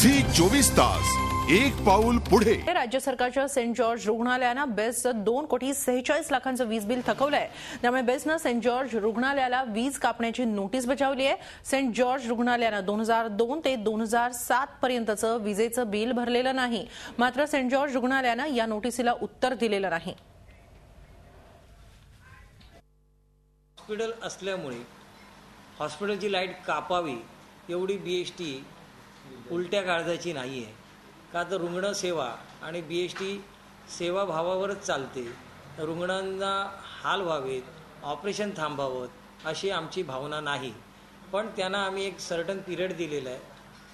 Zee चोवीस तास एक पाऊल पुढे. राज्य सरकारच्या सेंट जॉर्ज रुग्णालयानं बेस्टचं दोन कोटी सेहेचाळीस लाखांचं वीज बिल थकवलंय. त्यामुळे बेस्टनं सेंट जॉर्ज रुग्णालयाला वीज कापण्याची नोटीस बजावली आहे. सेंट जॉर्ज रुग्णालयानं दोन हजार दोन ते दोन हजार सात पर्यंतचं विजेचं बिल भरलेलं नाही. मात्र सेंट जॉर्ज रुग्णालयानं या नोटिसीला उत्तर दिलेलं नाही. हॉस्पिटल असल्यामुळे हॉस्पिटलची लाइट कापावी एवढी बी एस टी उलट्या काळजाची नाही आहे का तर रुग्णसेवा आणि बी एस टी सेवाभावावरच चालते. रुग्णांना हाल व्हावेत ऑपरेशन थांबावं अशी आमची भावना नाही. पण त्यांना आम्ही एक सर्टन पिरियड दिलेला आहे.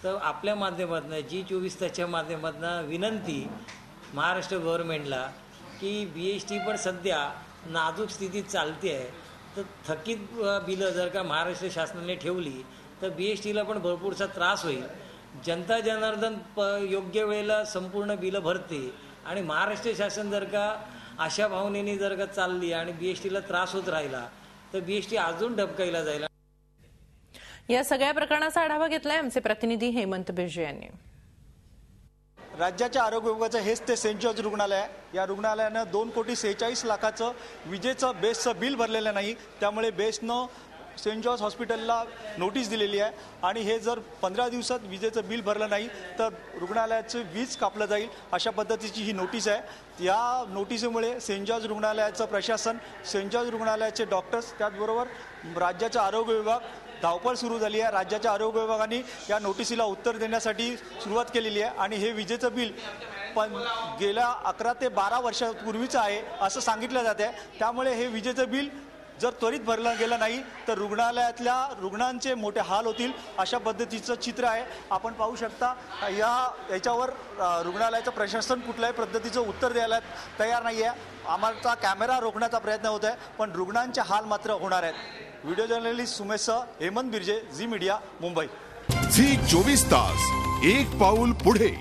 तर आपल्या माध्यमातून जी चोवीस तासच्या माध्यमातून विनंती महाराष्ट्र गव्हर्मेंटला की बी एस टी पण सध्या नाजूक स्थितीत चालते आहे. तर थकीत बिलं जर का महाराष्ट्र शासनाने ठेवली तर बी एस टीला पण भरपूरचा त्रास होईल. जनता जनार्दन प योग्य वेळेला संपूर्ण बिलं भरते. आणि महाराष्ट्र शासन जर का अशा भावनेने जर का चालली आणि बी एस टीला त्रास होत राहिला तर बी एस टी अजून डबकाईला जाईल. या सगळ्या प्रकरणाचा आढावा घेतलाय आमचे प्रतिनिधी हेमंत बिर्जे यांनी. राज्याच्या आरोग्य विभागाचं हेच ते सेंट जॉर्ज रुग्णालय आहे. या रुग्णालयानं दोन कोटी सेहेचाळीस लाखाचं विजेचं बेस्टचं बिल भरलेलं नाही. त्यामुळे बेस्टनं सेंट जॉर्ज हॉस्पिटलला नोटीस दिलेली आहे. आणि हे जर पंधरा दिवसात विजेचं बिल भरलं नाही तर रुग्णालयाचं वीज कापलं जाईल अशा पद्धतीची ही नोटीस आहे. या नोटिसीमुळे सेंट जॉर्ज रुग्णालयाचं प्रशासन सेंट जॉर्ज रुग्णालयाचे डॉक्टर्स त्याचबरोबर राज्याचा आरोग्य विभाग धावपळ सुरू झाली आहे. राज्याच्या आरोग्य विभागाने या नोटिसीला उत्तर देण्यासाठी सुरुवात केलेली आहे. आणि हे विजेचं बिल पण गेल्या अकरा ते बारा वर्षापूर्वीचं आहे असं सांगितलं जात आहे. त्यामुळे हे विजेचं बिल जर त्वरित भरलं गेलं नाही तर रुग्णालयातल्या रुग्णांचे मोठे हाल होतील अशा पद्धतीचं चित्र आहे. आपण पाहू शकता या याच्यावर रुग्णालयाचं प्रशासन कुठल्याही पद्धतीचं उत्तर द्यायला तयार नाही आहे. आम्हाला कॅमेरा रोखण्याचा प्रयत्न होत आहे पण रुग्णांचे हाल मात्र होणार आहेत. Video journalist सुमेशसह Hemant Birje Zee media Mumbai. Zee चोवीस तास एक पाऊल पुढे.